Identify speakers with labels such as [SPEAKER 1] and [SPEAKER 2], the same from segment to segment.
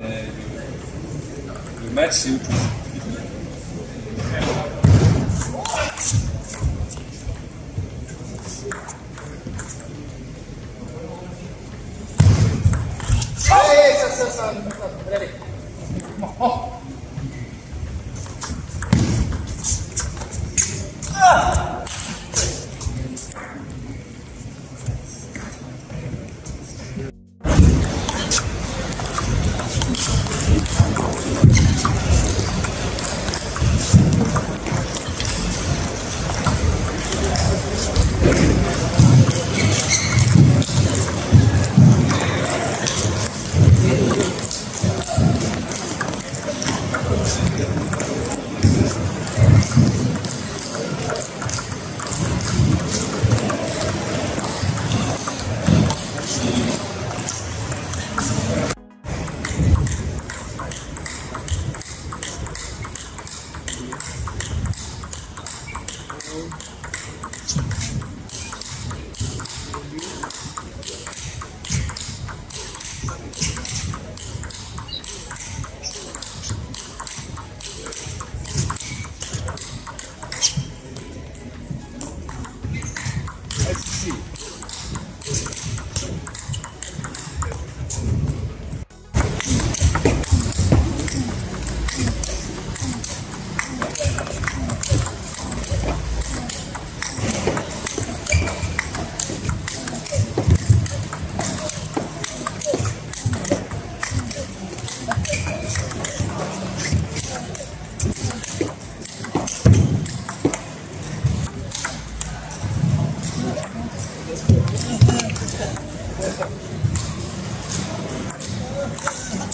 [SPEAKER 1] Le match, c'est au
[SPEAKER 2] Allez, ça, ça, ça, ça, allez.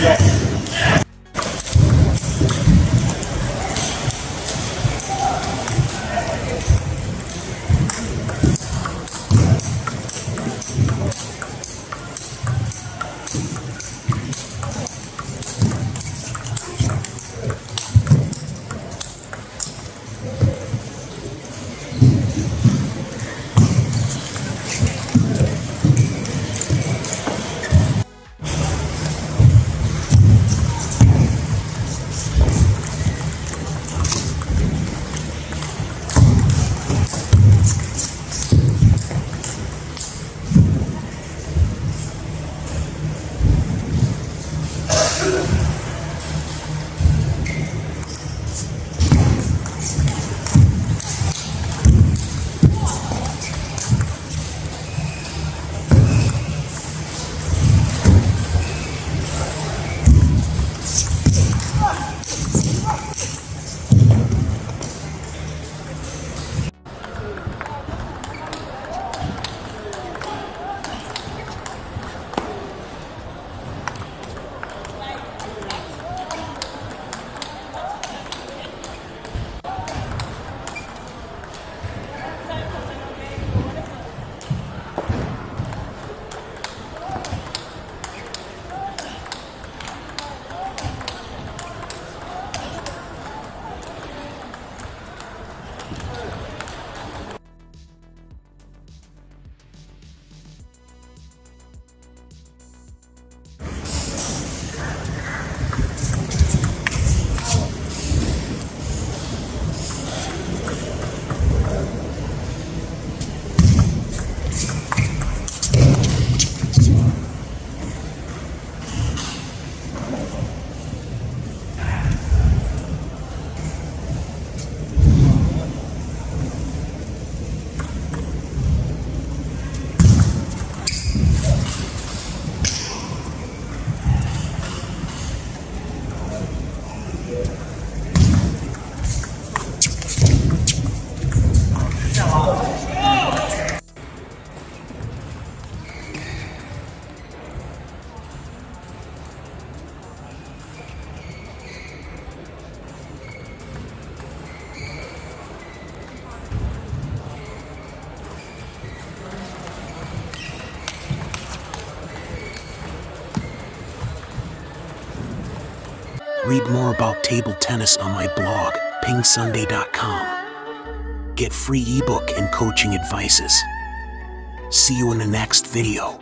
[SPEAKER 2] Yes. Yeah.
[SPEAKER 3] Read more about table tennis on my blog, pingsunday.com. Get free ebook and coaching advices. See you in the next video.